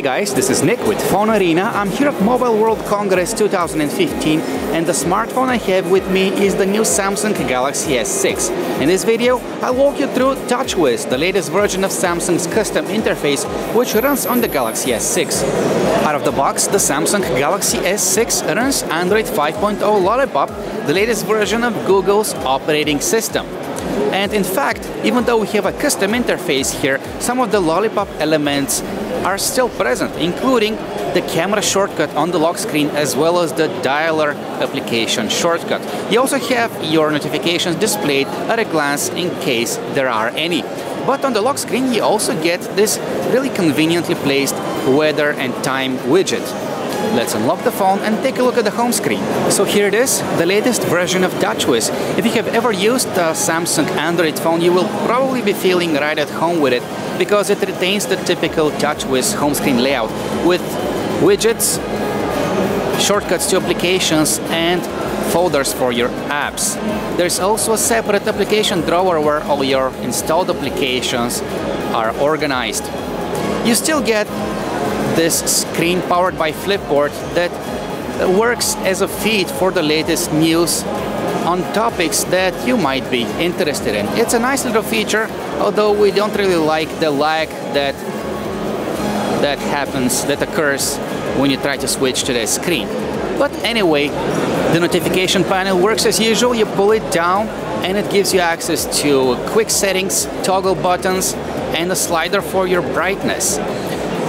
Hey guys, this is Nick with Phone Arena. I'm here at Mobile World Congress 2015 and the smartphone I have with me is the new Samsung Galaxy S6. In this video, I'll walk you through TouchWiz, the latest version of Samsung's custom interface which runs on the Galaxy S6. Out of the box, the Samsung Galaxy S6 runs Android 5.0 Lollipop, the latest version of Google's operating system. And in fact, even though we have a custom interface here, some of the Lollipop elements are still present, including the camera shortcut on the lock screen as well as the dialer application shortcut. You also have your notifications displayed at a glance in case there are any. But on the lock screen you also get this really conveniently placed weather and time widget. Let's unlock the phone and take a look at the home screen. So here it is, the latest version of TouchWiz. If you have ever used a Samsung Android phone, you will probably be feeling right at home with it because it retains the typical TouchWiz home screen layout with widgets, shortcuts to applications, and folders for your apps. There's also a separate application drawer where all your installed applications are organized. You still get this screen powered by Flipboard that works as a feed for the latest news on topics that you might be interested in. It's a nice little feature, although we don't really like the lag that that happens, that occurs when you try to switch to the screen. But anyway, the notification panel works as usual. You pull it down and it gives you access to quick settings, toggle buttons, and a slider for your brightness.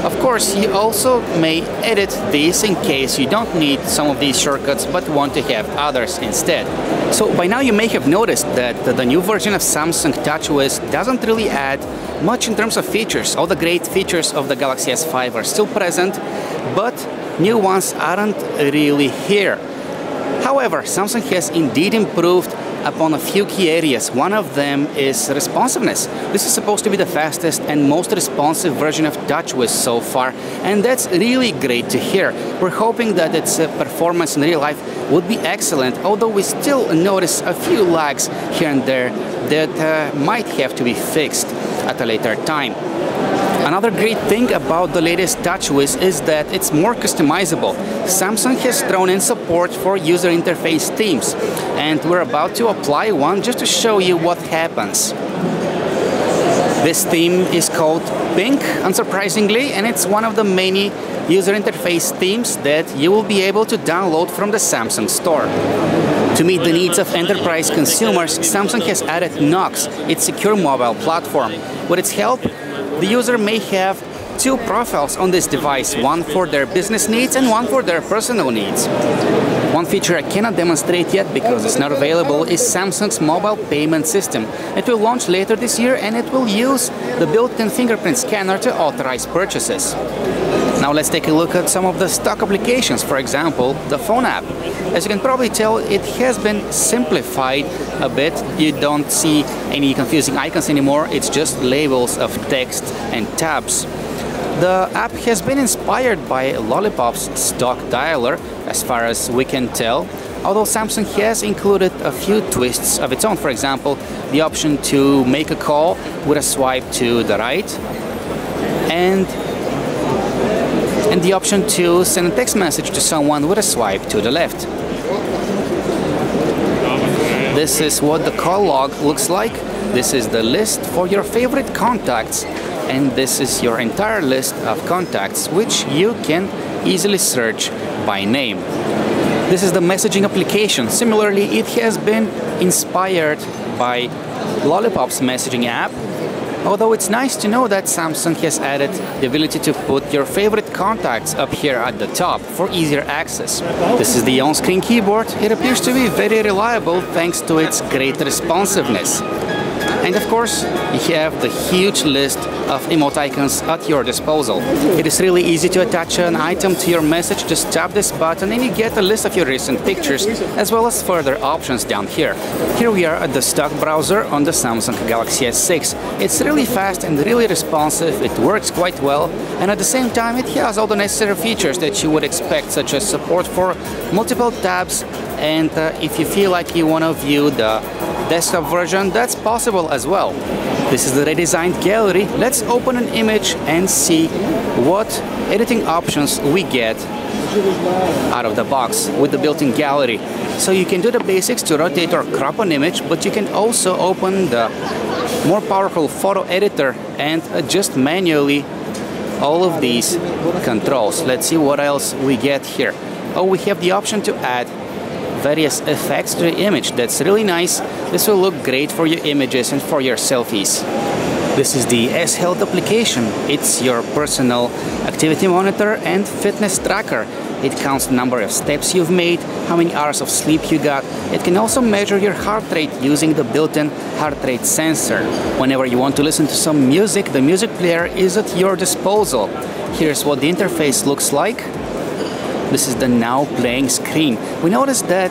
Of course, you also may edit these in case you don't need some of these shortcuts but want to have others instead. So by now you may have noticed that the new version of Samsung TouchWiz doesn't really add much in terms of features. All the great features of the Galaxy S5 are still present, but new ones aren't really here. However, Samsung has indeed improved upon a few key areas. One of them is responsiveness. This is supposed to be the fastest and most responsive version of TouchWiz so far, and that's really great to hear. We're hoping that its uh, performance in real life would be excellent, although we still notice a few lags here and there that uh, might have to be fixed at a later time. Another great thing about the latest TouchWiz is that it's more customizable. Samsung has thrown in support for user interface themes, and we're about to apply one just to show you what happens. This theme is called Pink, unsurprisingly, and it's one of the many user interface themes that you will be able to download from the Samsung store. To meet the needs of enterprise consumers, Samsung has added Knox, its secure mobile platform. With its help, the user may have two profiles on this device, one for their business needs and one for their personal needs. One feature I cannot demonstrate yet because it's not available is Samsung's mobile payment system. It will launch later this year and it will use the built-in fingerprint scanner to authorize purchases. Now let's take a look at some of the stock applications, for example, the phone app. As you can probably tell, it has been simplified a bit. You don't see any confusing icons anymore, it's just labels of text and tabs. The app has been inspired by Lollipop's stock dialer, as far as we can tell, although Samsung has included a few twists of its own. For example, the option to make a call with a swipe to the right, and and the option to send a text message to someone with a swipe to the left. This is what the call log looks like. This is the list for your favorite contacts and this is your entire list of contacts which you can easily search by name. This is the messaging application. Similarly, it has been inspired by Lollipop's messaging app Although it's nice to know that Samsung has added the ability to put your favorite contacts up here at the top for easier access. This is the on-screen keyboard. It appears to be very reliable thanks to its great responsiveness. And of course, you have the huge list of emote icons at your disposal. It is really easy to attach an item to your message, just tap this button and you get a list of your recent pictures, as well as further options down here. Here we are at the stock browser on the Samsung Galaxy S6. It's really fast and really responsive, it works quite well, and at the same time it has all the necessary features that you would expect, such as support for multiple tabs, and uh, if you feel like you want to view the desktop version, that's possible as well. This is the redesigned gallery. Let's open an image and see what editing options we get out of the box with the built-in gallery. So you can do the basics to rotate or crop an image, but you can also open the more powerful photo editor and adjust manually all of these controls. Let's see what else we get here. Oh, we have the option to add various effects to the image. That's really nice. This will look great for your images and for your selfies. This is the S-Health application. It's your personal activity monitor and fitness tracker. It counts the number of steps you've made, how many hours of sleep you got. It can also measure your heart rate using the built-in heart rate sensor. Whenever you want to listen to some music, the music player is at your disposal. Here's what the interface looks like. This is the now playing screen. We noticed that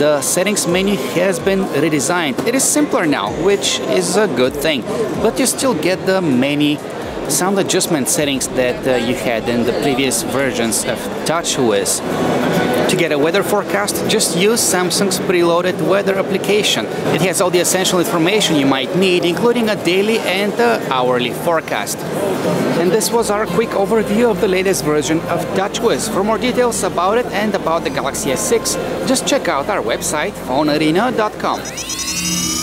the settings menu has been redesigned. It is simpler now, which is a good thing, but you still get the many sound adjustment settings that uh, you had in the previous versions of TouchWiz. To get a weather forecast, just use Samsung's preloaded weather application. It has all the essential information you might need, including a daily and hourly forecast. And this was our quick overview of the latest version of TouchWiz. For more details about it and about the Galaxy S6, just check out our website, phonearena.com.